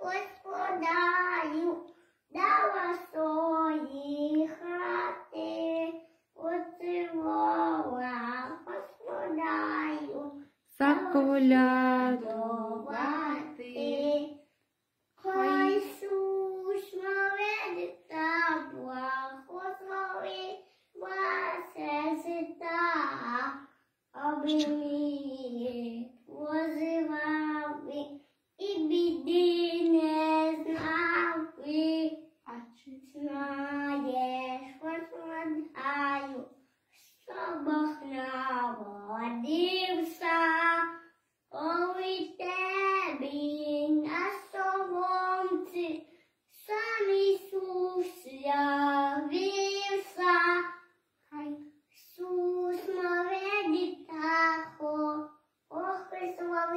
господарю, дала свої хати, оцивала господарю, заколядувати. Хай Ісус молитва благослови вас життя, аби